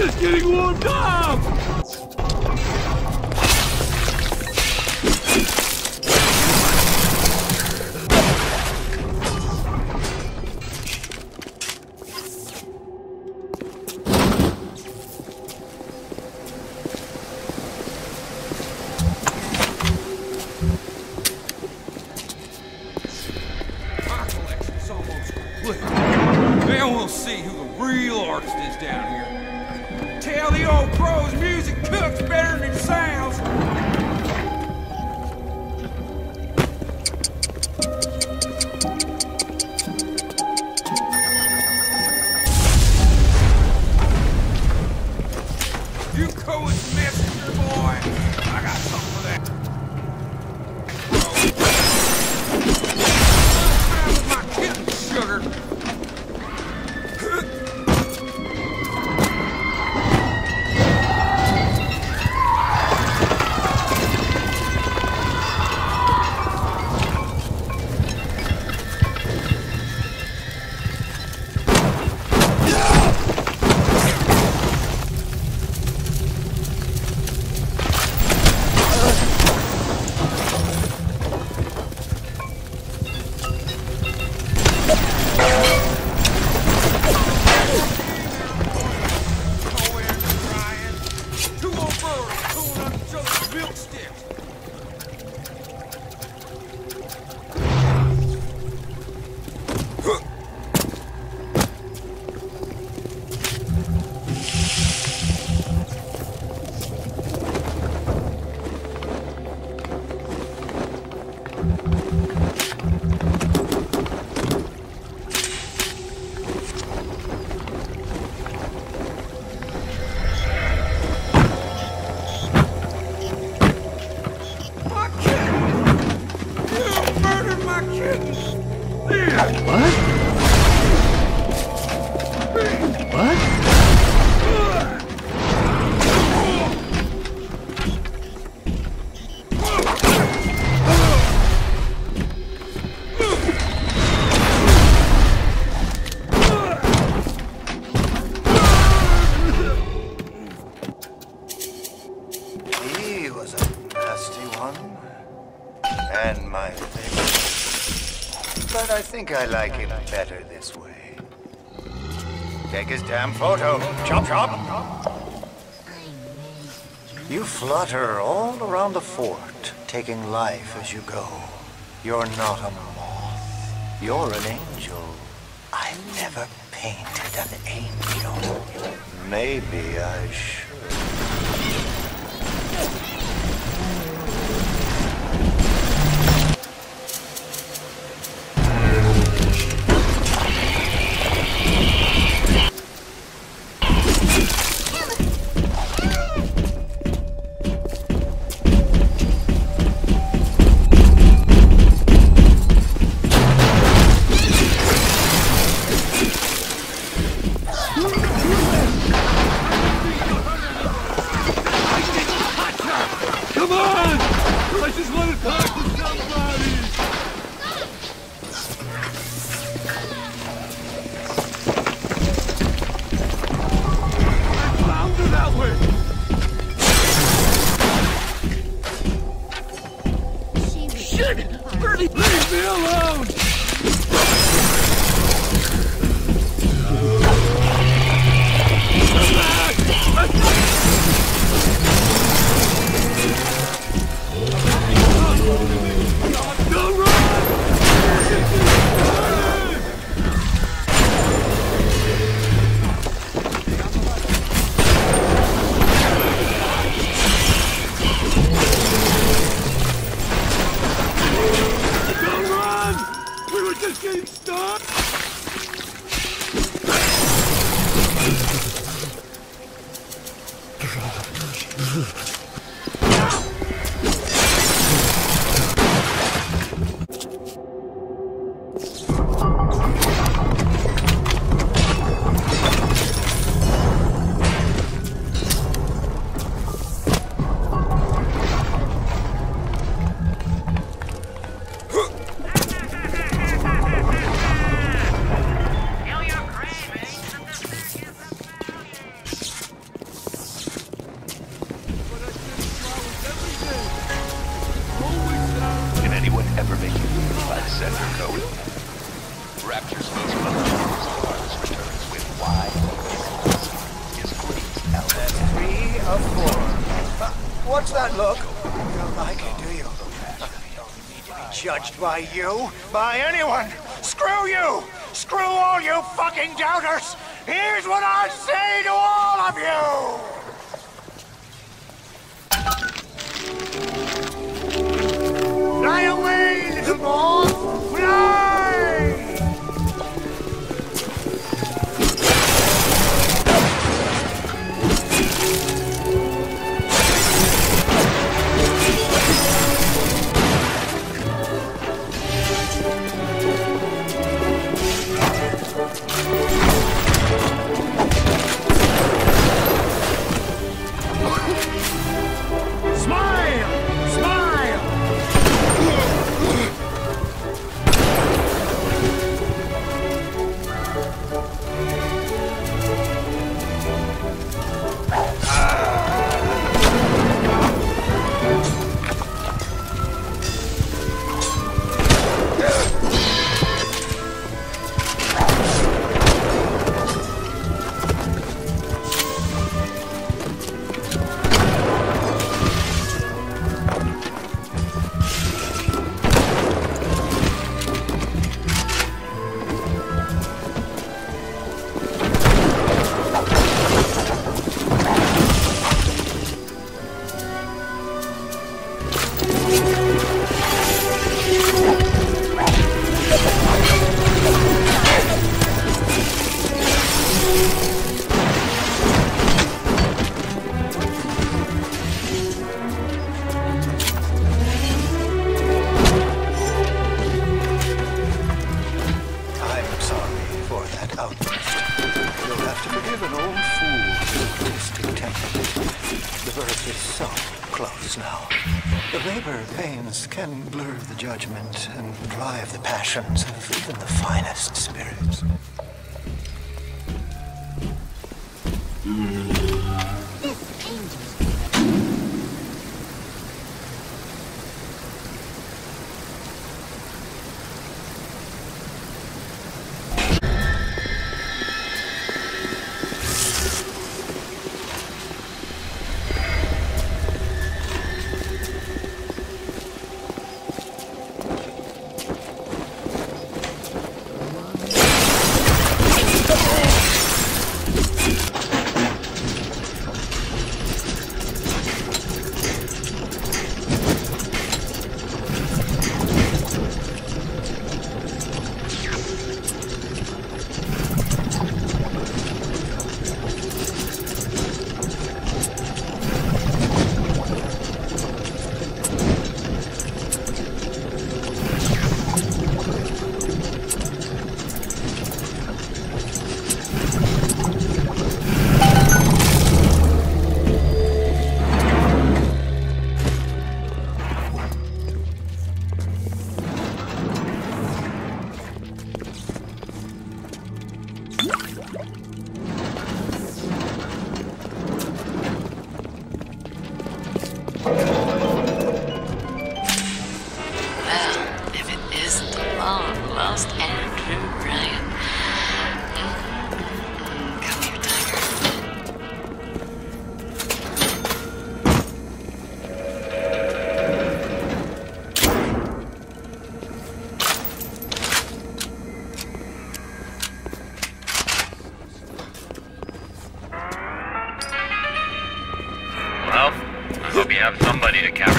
My collection's almost complete. Then we'll see who the real artist is down here. Tell the old pros music cooks better than it sounds. What? What? He was a nasty one. And my favorite. But I think I like him better this way. Take his damn photo. Chop chop. You flutter all around the fort, taking life as you go. You're not a moth. You're an angel. I never painted an angel. Maybe I should. Rapture's most monotonous Mars returns with wide his great three of four. Uh, what's that look? You don't like it, do you? You don't need to be judged by you, by anyone. Screw you! Screw all you fucking doubters! Here's what I say to all of you! Fly away, little moth! Fly! Is so close now. The labor pains can blur the judgment and drive the passions of even the finest spirits. nothing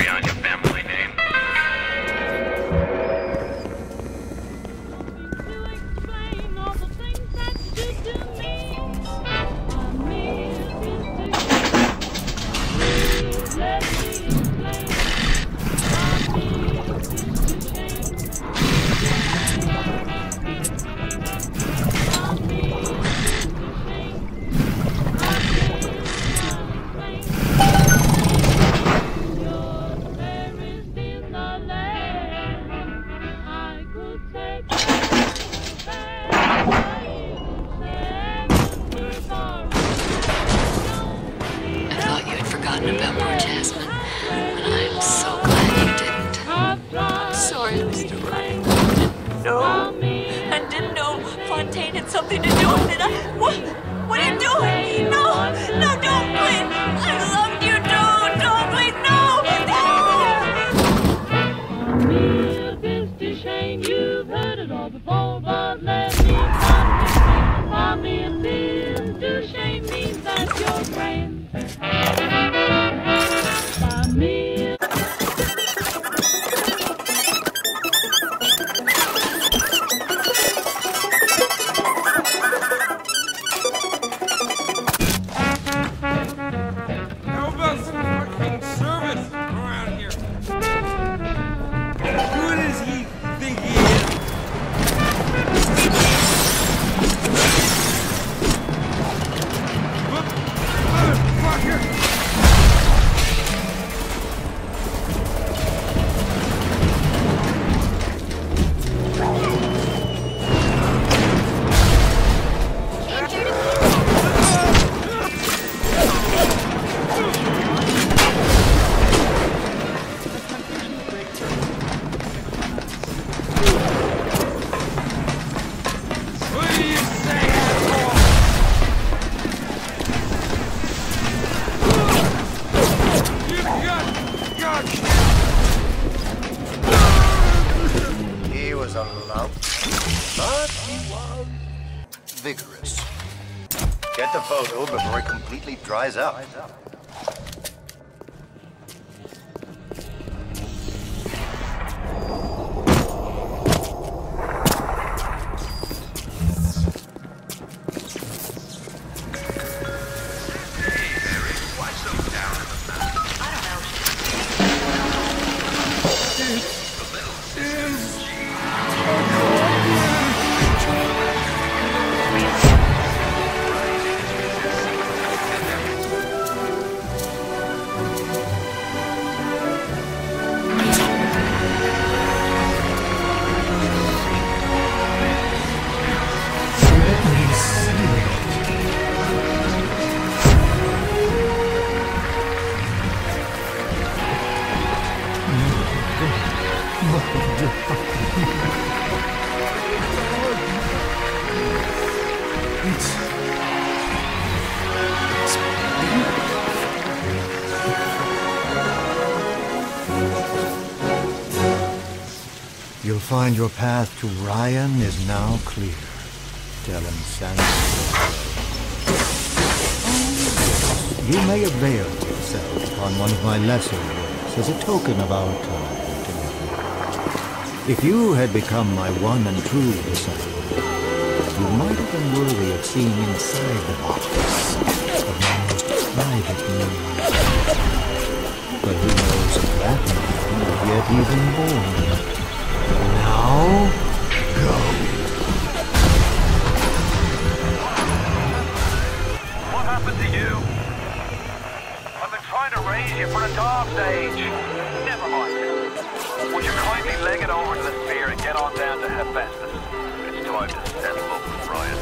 Carry. You've heard it all before, but let completely dries up. Find your path to Ryan is now clear. Tell him Sansa. You may avail yourself upon one of my lesser works as a token of our time together. If you had become my one and true disciple, you might have been worthy of seeing inside the box of my private news. But who knows if that man is yet even born. Now, go. What happened to you? I've been trying to raise you for a top age. Never mind. Would you kindly leg it over to the sphere and get on down to Hephaestus? It's time to settle up with Ryan.